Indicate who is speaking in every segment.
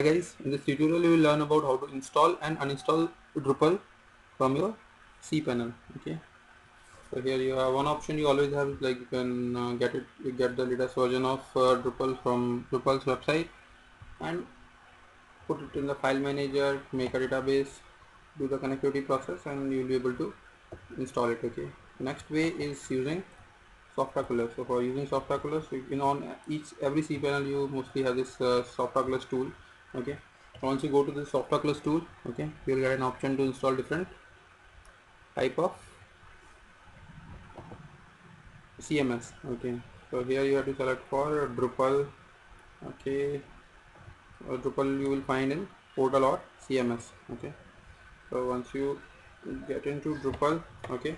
Speaker 1: Hi guys, in this tutorial you will learn about how to install and uninstall Drupal from your cPanel. Okay, so here you have one option you always have like you can uh, get it, you get the latest version of uh, Drupal from Drupal's website and put it in the file manager, make a database, do the connectivity process, and you will be able to install it. Okay, next way is using Softaculous. So for using Softaculous, you know on each every cPanel you mostly have this uh, Softaculous tool okay. Once you go to the Softaculous tool okay you'll get an option to install different type of CMS okay. So here you have to select for Drupal okay. Uh, Drupal you will find in portal or CMS okay. So once you get into Drupal okay.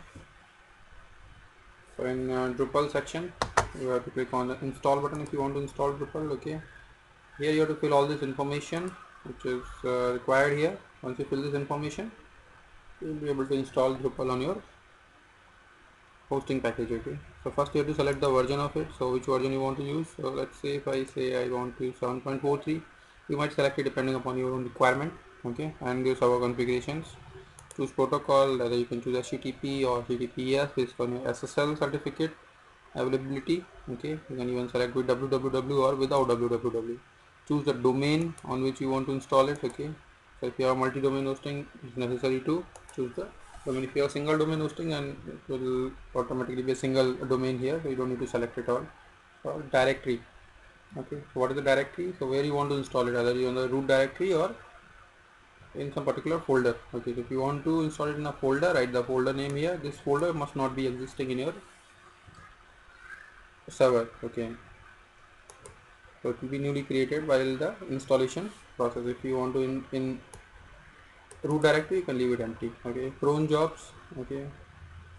Speaker 1: So in uh, Drupal section you have to click on the install button if you want to install Drupal okay here you have to fill all this information which is uh, required here. Once you fill this information you will be able to install Drupal on your hosting package okay? So first you have to select the version of it. So which version you want to use? So let's say if I say I want to use 7.43 you might select it depending upon your own requirement okay? And your server configurations. Choose protocol whether you can choose HTTP or HTTPS based on your SSL certificate availability okay? You can even select with www or without www choose the domain on which you want to install it okay? So if you have multi-domain hosting it's necessary to choose the domain. If you have single domain hosting and it will automatically be a single domain here so you don't need to select it all. Or directory okay? So what is the directory? So where you want to install it either you on the root directory or in some particular folder okay? So if you want to install it in a folder write the folder name here. This folder must not be existing in your server okay so it will be newly created while the installation process. If you want to in, in root directory you can leave it empty okay? Cron jobs okay?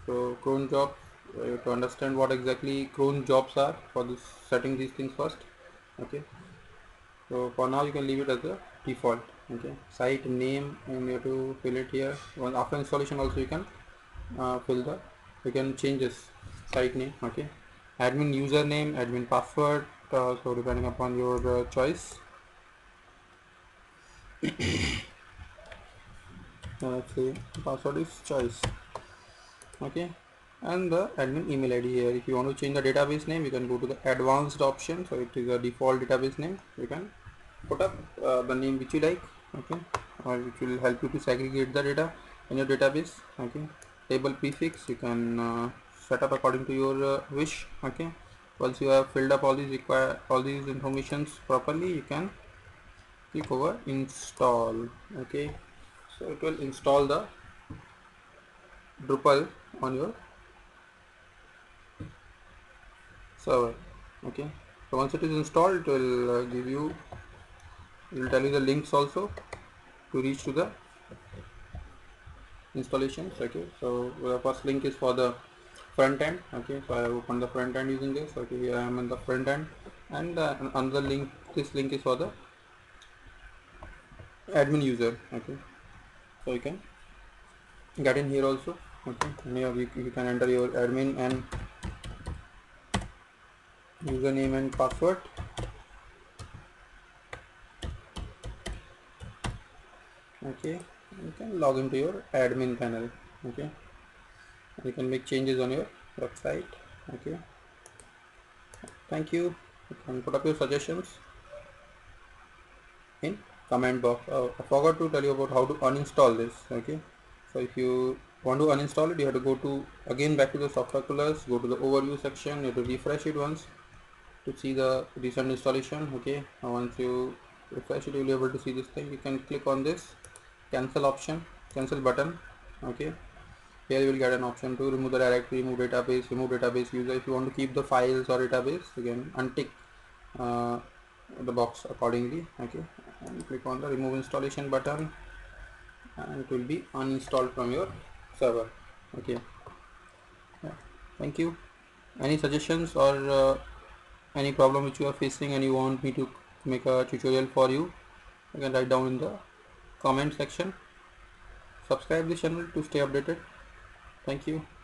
Speaker 1: So cron jobs uh, to understand what exactly cron jobs are for this setting these things first okay? So for now you can leave it as a default okay? Site name and you have to fill it here. When after installation also you can uh, fill the you can change this site name okay? Admin username admin password uh, so depending upon your uh, choice. Let's see. Password is choice. Okay. And the admin email id here. If you want to change the database name you can go to the advanced option. So it is a default database name. You can put up uh, the name which you like. Okay. Or which will help you to segregate the data in your database. Okay. Table prefix. You can uh, set up according to your uh, wish. Okay once you have filled up all these require all these informations properly you can click over install okay? So it will install the Drupal on your server okay? So once it is installed it will uh, give you it will tell you the links also to reach to the installations okay? So the first link is for the front end okay so I have opened the front end using this okay here I am in the front end and uh, another link this link is for the admin user okay so you can get in here also okay and here you, you can enter your admin and username and password. Okay you can log into your admin panel okay you can make changes on your website. Okay thank you. You can put up your suggestions in comment box. Oh, I forgot to tell you about how to uninstall this. Okay so if you want to uninstall it you have to go to again back to the software Softaculous go to the overview section you have to refresh it once to see the recent installation. Okay. Now once you refresh it you will be able to see this thing. You can click on this cancel option cancel button. Okay here you will get an option to remove the directory remove database remove database user. If you want to keep the files or database again untick uh, the box accordingly. Okay and click on the remove installation button and it will be uninstalled from your server. Okay. Yeah. thank you. Any suggestions or uh, any problem which you are facing and you want me to make a tutorial for you you can write down in the comment section. Subscribe this channel to stay updated Thank you.